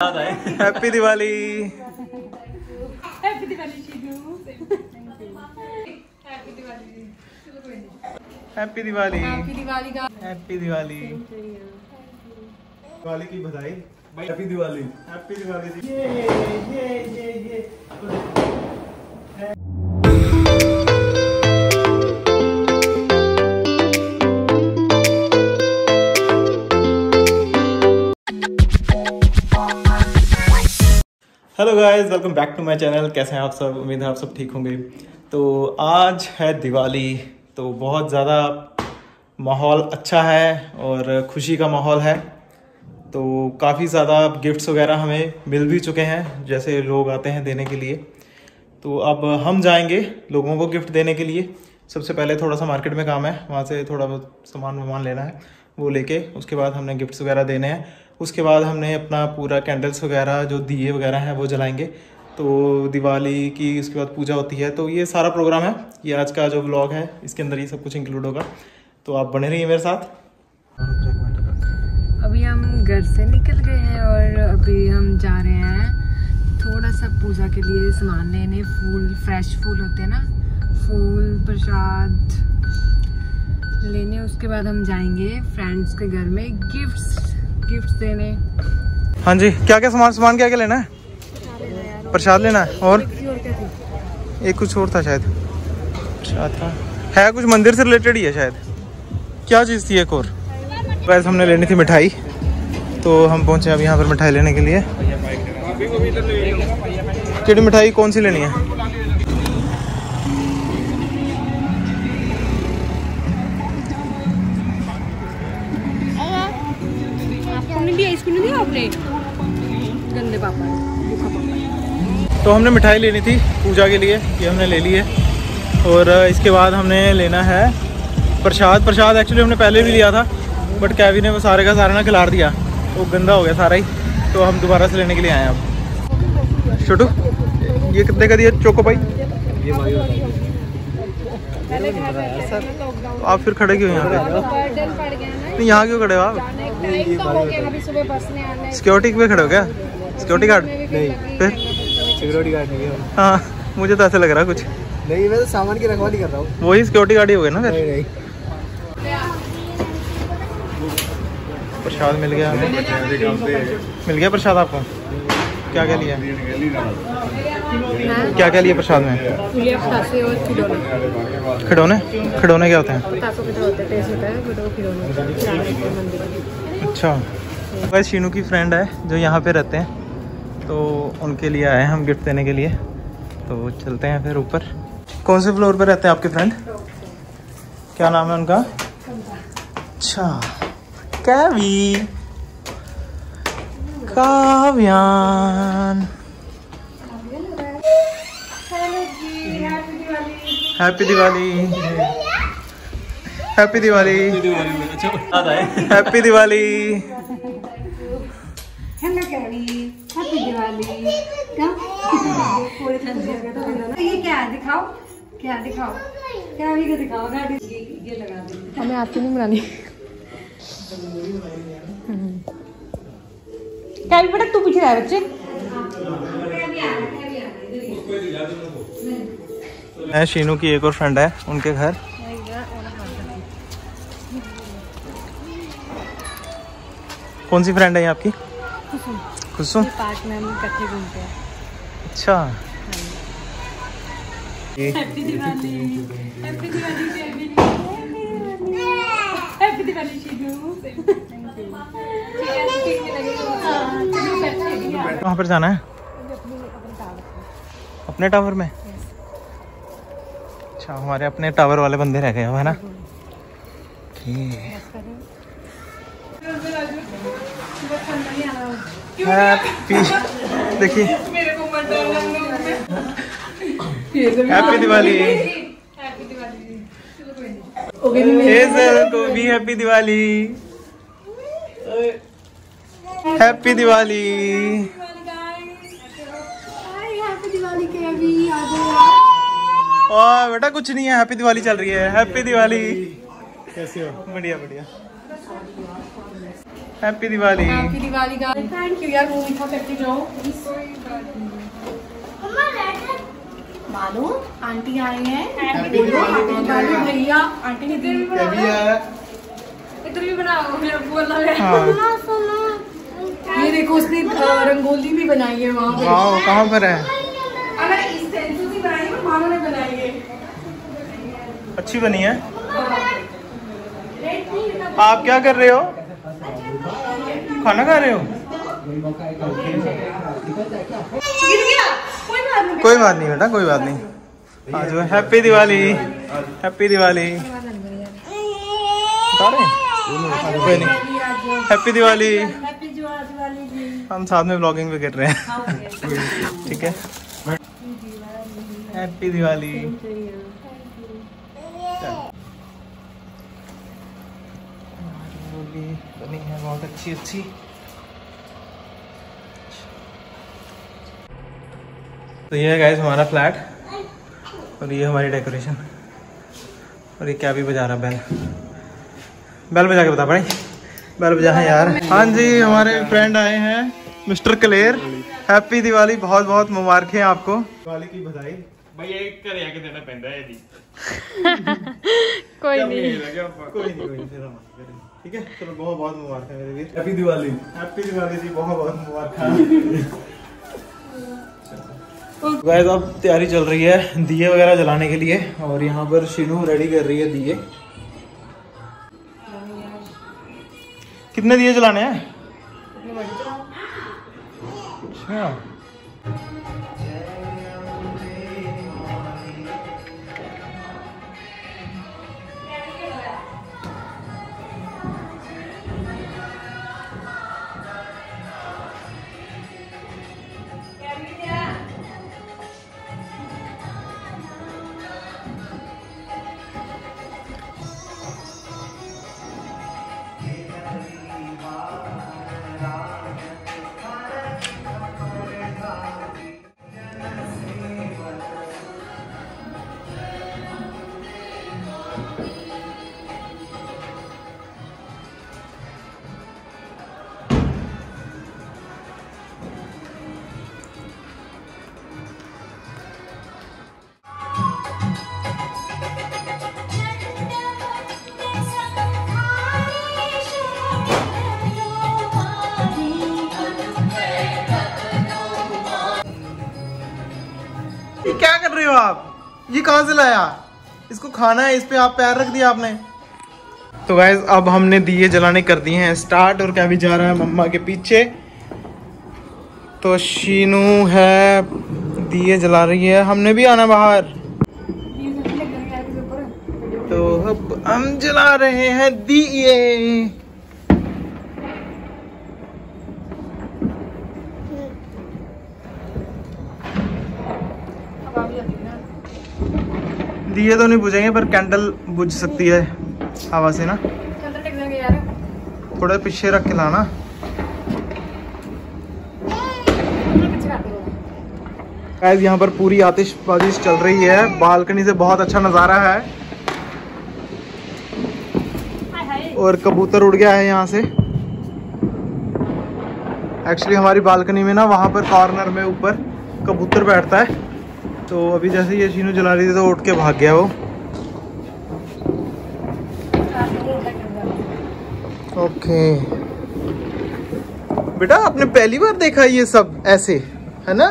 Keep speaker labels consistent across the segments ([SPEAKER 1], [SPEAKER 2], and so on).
[SPEAKER 1] Happy Diwali.
[SPEAKER 2] Happy Diwali happy Diwali चलो कोई नहीं
[SPEAKER 1] हैप्पी दिवाली।
[SPEAKER 2] हैप्पी दिवाली का
[SPEAKER 1] हैप्पी दिवाली। दिवाली की बधाई। हैप्पी दिवाली। हैप्पी दिवाली ये ये ये ये। Hello guys welcome back to my channel कैसे हैं आप सब? उम्मीद है आप सब ठीक होंगे। तो आज है दिवाली तो बहुत ज़्यादा माहौल अच्छा है और खुशी का माहौल है। तो काफ़ी ज़्यादा गिफ्ट्स वगैरह हमें मिल भी चुके हैं, जैसे लोग आते हैं देने के लिए। तो अब हम जाएँगे लोगों को गिफ्ट देने के लिए। सबसे पहले थोड़ा सा मार्केट में काम है, वहाँ से थोड़ा बहुत सामान वामान लेना है। वो लेके, उसके बाद हमने गिफ्ट्स वगैरह देने हैं। उसके बाद हमने अपना पूरा कैंडल्स वगैरह जो दिए वगैरह हैं, वो जलाएँगे। तो दिवाली की उसके बाद पूजा होती है तो ये सारा प्रोग्राम है। ये आज का जो ब्लॉग है, इसके अंदर ये सब कुछ इंक्लूड होगा। तो आप बने रहिए मेरे साथ।
[SPEAKER 2] अभी हम घर से निकल गए हैं और अभी हम जा रहे हैं। थोड़ा सा पूजा के लिए सामान लेने। फूल फ्रेश फूल होते हैं ना। फूल, प्रसाद। लेने उसके बाद हम जाएँगे फ्रेंड्स के घर में गिफ्ट्स गिफ्ट्स देने।
[SPEAKER 1] हाँ जी क्या क्या सामान सामान क्या क्या लेना है? प्रसाद लेना है और? एक कुछ और था शायद। प्रसाद था। है कुछ मंदिर से रिलेटेड ही है शायद। क्या चीज़ थी एक और? वैसे हमने लेनी थी मिठाई। तो हम पहुँचे अब यहाँ पर मिठाई लेने के लिए। केड़ी मिठाई कौन सी लेनी है?
[SPEAKER 2] भी आइसक्रीम दिया आपने? गंदे पापा
[SPEAKER 1] तो हमने मिठाई लेनी थी पूजा के लिए ये हमने ले ली है। और इसके बाद हमने लेना है प्रसाद। प्रसाद एक्चुअली हमने पहले भी लिया था बट कैवी ने वो सारे का सारा ना खिलार दिया। वो गंदा हो गया सारा ही। तो हम दोबारा से लेने के लिए आए हैं अब। छोटू ये कितने का दिया? चोको भाई आप फिर खड़े क्यों यहाँ पे?
[SPEAKER 2] बर्डन पड़ गया ना।
[SPEAKER 1] तो यहाँ क्यों खड़े हो आप?
[SPEAKER 2] टाइम तो गया अभी सुबह बस ने आना।
[SPEAKER 1] सिक्योरिटी पे खड़े हो क्या? सिक्योरिटी गार्ड
[SPEAKER 2] नहीं।
[SPEAKER 1] फिर?
[SPEAKER 3] सिक्योरिटी गार्ड नहीं हाँ।
[SPEAKER 1] मुझे तो ऐसा लग रहा है कुछ।
[SPEAKER 3] नहीं मैं तो सामान की रखवाली कर रहा हूँ।
[SPEAKER 1] वही सिक्योरिटी गार्ड ही हो गए ना फिर?
[SPEAKER 3] नहीं नहीं।
[SPEAKER 1] प्रसाद मिल गया। मिल गया प्रसाद आपको? क्या क्या लिया? क्या क्या लिया प्रसाद में? खिडौने खिडौने क्या होते हैं। अच्छा। वह शीनू की फ्रेंड है जो यहाँ पे रहते हैं। तो उनके लिए आए हैं हम गिफ्ट देने के लिए। तो चलते हैं फिर ऊपर। कौन से फ्लोर पे रहते हैं आपके फ्रेंड क्या नाम है उनका? अच्छा। कैवी। Kavyan. Happy Diwali happy Diwali happy Diwali
[SPEAKER 4] hello happy Diwali दिखाओ क्या दिखाओ क्या दिखाओ
[SPEAKER 2] हमें आती नहीं बनानी क्या भी बेटा तू पीछे रहा है बच्चे
[SPEAKER 1] शीनू की एक और फ्रेंड है उनके घर। कौन सी फ्रेंड है ये आपकी? कुसुम।
[SPEAKER 2] पार्क में हम इकट्ठे घूमते हैं।
[SPEAKER 1] अच्छा।
[SPEAKER 2] हैप्पी दिवाली हैप्पी दिवाली दिवाली
[SPEAKER 1] कहाँ पर जाना है? अपने टावर में? अच्छा हमारे अपने टावर वाले बंदे रह गए हो है ना? देखिए हैप्पी हैप्पी दिवाली हेजल को भी हैप्पी दिवाली। हैप्पी दिवाली। और बेटा कुछ नहीं है हैप्पी दिवाली चल रही है। हैप्पी दिवाली। कैसे हो? बढ़िया बढ़िया। Happy Diwali.
[SPEAKER 2] Happy Diwali thank you यार मुँह मीठा करके जाओ। मानो आंटी आई हैं। भैया आंटी इधर भी बनाओ।
[SPEAKER 1] है
[SPEAKER 2] इधर भी बनाओ मैं बोल रहा है।
[SPEAKER 1] हाँ।
[SPEAKER 2] ये देखो उसने रंगोली भी बनाई है वहाँ पे।
[SPEAKER 1] कहाँ पर है?
[SPEAKER 2] अगर इस से बनाई है मानो ने बनाई है।
[SPEAKER 1] अच्छी बनी है। आप क्या कर रहे हो? खाना खा रहे हो?
[SPEAKER 2] गया कोई बात नहीं
[SPEAKER 1] बेटा, कोई बात नहीं। आ जाओ हैप्पी दिवाली। हैप्पी दिवाली? कोई नहीं। हैप्पी दिवाली। हम साथ में ब्लॉगिंग भी कर रहे हैं। ठीक है। हैप्पी दिवाली। बनी है, बहुत अच्छी अच्छी तो ये है गाइस हमारा फ्लैट और ये हमारी डेकोरेशन और ये क्या भी बजा रहा बैल। बैल बजा के बता भाई। बैल बजा है यार। हाँ जी हमारे फ्रेंड आए हैं मिस्टर क्लेर। हैप्पी दिवाली बहुत बहुत मुबारक है आपको। दिवाली की बधाई।
[SPEAKER 5] भाई एक कर देना पैंदा है जी
[SPEAKER 2] कोई
[SPEAKER 1] कोई नहीं कोई नहीं ठीक है? चलो बहुत बहुत मुबारक है मेरे वीर। हैप्पी दिवाली। हैप्पी दिवाली जी बहुत बहुत मुबारक। है गाइस अब तैयारी चल रही है दिए वगैरह जलाने के लिए और यहाँ पर शीनू रेडी कर रही है दिए। कितने दिए जलाने हैं? अच्छा। हो आप? ये कहाँ से लाया? इसको खाना है, इस पे आप पैर रख दिया आपने। तो गाइज़ अब हमने दिए जलाने कर दिए हैं स्टार्ट और क्या भी जा रहा है मम्मा के पीछे? तो शीनू है, दिए जला रही है। हमने भी आना बाहर। तो अब हम जला रहे हैं दिए। दिए तो नहीं बुझेंगे पर कैंडल बुझ सकती है हवा से ना। थोड़ा पीछे रख के लाना। गाइस यहाँ पर पूरी आतिशबाजी चल रही है। बालकनी से बहुत अच्छा नज़ारा है। और कबूतर उड़ गया है यहाँ से। एक्चुअली हमारी बालकनी में ना वहाँ पर कॉर्नर में ऊपर कबूतर बैठता है। तो अभी जैसे ये शीनू जला रही थी तो उठ के भाग गया वो। ओके बेटा, आपने पहली बार देखा ये सब ऐसे, है ना?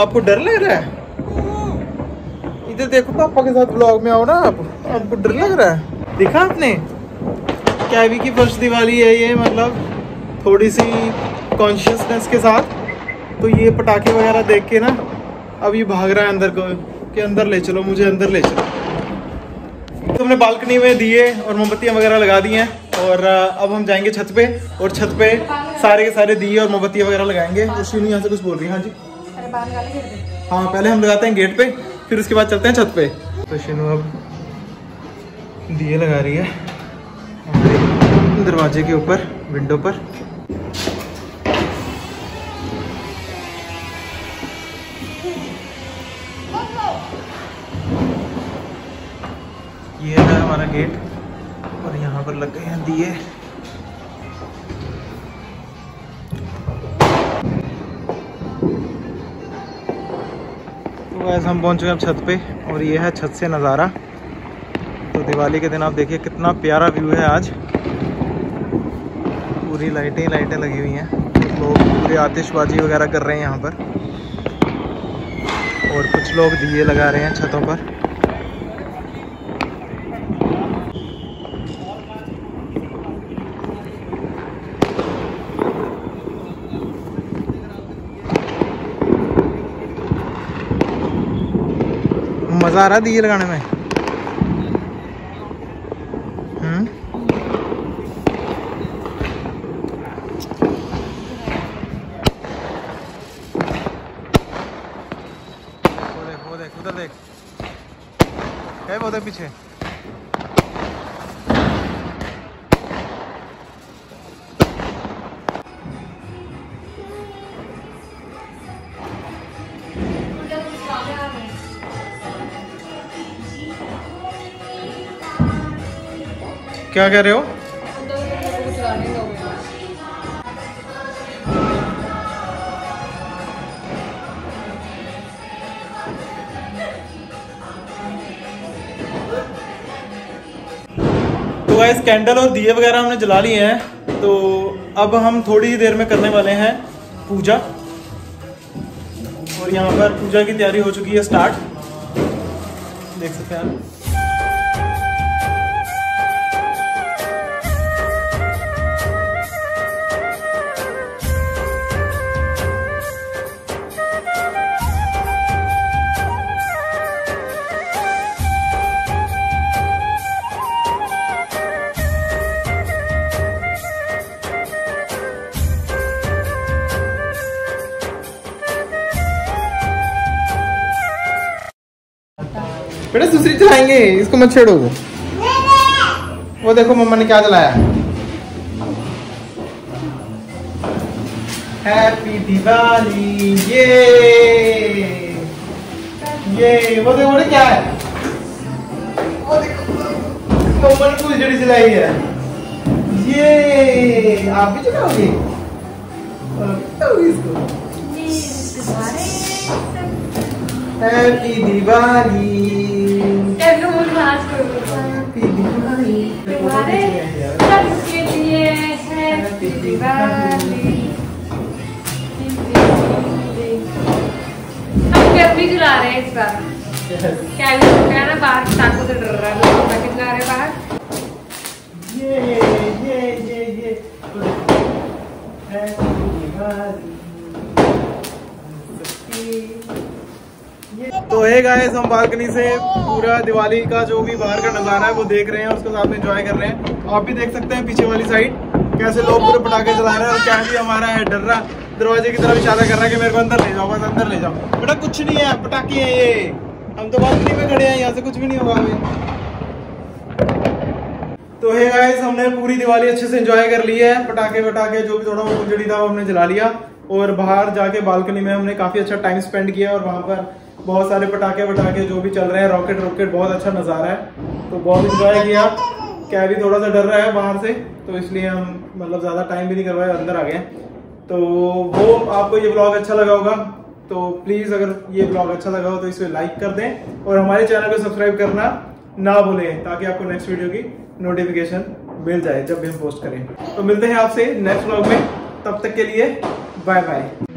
[SPEAKER 1] आपको डर लग रहा है? इधर देखो, पापा के साथ ब्लॉग में आओ ना आप। आपको डर लग रहा है? देखा आपने? कैवी की फ़र्स्ट दिवाली है ये मतलब थोड़ी सी कॉन्शियसनेस के साथ। तो ये पटाखे वगैरह देख के ना अब ये भाग रहा है अंदर को कि अंदर ले चलो मुझे अंदर ले चलो। तो हमने बालकनी में दिए और मोमबत्तियाँ वगैरह लगा दी हैं और अब हम जाएँगे छत पे और छत पे सारे के सारे दिए और मोमबत्तियाँ वगैरह लगाएँगे। शीनू यहाँ से कुछ बोल रही है। हाँ जी। हाँ पहले हम लगाते हैं गेट पे फिर उसके बाद चलते हैं छत पे। तो शीनू अब दिए लगा रही है दरवाजे के ऊपर विंडो पर। ये है हमारा गेट और यहाँ पर लग गए हैं दिए। तो वैसे हम पहुँच हैं छत पे और ये है छत से नज़ारा। तो दिवाली के दिन आप देखिए कितना प्यारा व्यू है आज। पूरी लाइटें लाइटें लगी हुई हैं। लोग पूरी आतिशबाजी वगैरह कर रहे हैं यहाँ पर। और कुछ लोग दिए लगा रहे हैं छतों पर। मज़ा आ रहा है लगाने में। हम्म। देख उधर देख। है वो पीछे। क्या कह रहे हो? तो गाइस कैंडल और दिए वगैरह हमने जला लिए हैं। तो अब हम थोड़ी ही देर में करने वाले हैं पूजा। और यहाँ पर पूजा की तैयारी हो चुकी है स्टार्ट देख सकते हैं बेटा दूसरी चलाएँगे इसको मत छेड़ो। वो देखो मम्मा ने क्या चलाया। हैप्पी दिवाली ये। ये वो देखो वो क्या है। वो देखो मम्मा ने फुलझड़ी चलाई है। ये आप भी चलाओगे। इसको हैप्पी दिवाली हैप्पी दिवाली।
[SPEAKER 2] चला रहे हैं इस बार। क्या है ना, बाहर चाकू से डर रहा है पैकेट ला रहे बाहर।
[SPEAKER 1] ये ये ये ये। हैप्पी दिवाली तो है गाइस हम बालकनी से पूरा दिवाली का जो भी बाहर का नज़ारा है वो देख रहे हैं उसके साथ में एंजॉय कर रहे हैं। आप भी देख सकते हैं पीछे वाली साइड कैसे लोग पूरे पटाखे चला रहे हैं और भी हमारा है, डर रहा। दरवाजे की तरफ़ इशारा कर रहा है कि मेरे को अंदर ले जाओ, बस अंदर ले जाओ। बेटा कुछ नहीं है, पटाखे हैं ये। हम तो बालकनी में खड़े हैं, यहाँ से कुछ भी नहीं होगा हमें। तो है गाइस हमने पूरी दिवाली अच्छे से एंजॉय कर ली है। पटाखे वटाखे जो भी थोड़ा बहुत जड़ी था वो हमने जला लिया। और बाहर जाके बालकनी में हमने काफ़ी अच्छा टाइम स्पेंड किया और वहाँ पर बहुत सारे पटाखे वटाखे जो भी चल रहे हैं रॉकेट रॉकेट बहुत अच्छा नज़ारा है। तो बहुत इंजॉय किया कैरी थोड़ा सा डर रहा है बाहर से तो इसलिए हम मतलब ज़्यादा टाइम भी नहीं करवाए, अंदर आ गए तो वो आपको ये ब्लॉग अच्छा लगा होगा तो प्लीज़ अगर ये ब्लॉग अच्छा लगा हो तो इसे लाइक कर दें और हमारे चैनल को सब्सक्राइब करना ना भूलें, ताकि आपको नेक्स्ट वीडियो की नोटिफिकेशन मिल जाए जब भी हम पोस्ट करें। तो मिलते हैं आपसे नेक्स्ट ब्लॉग में, तब तक के लिए बाय बाय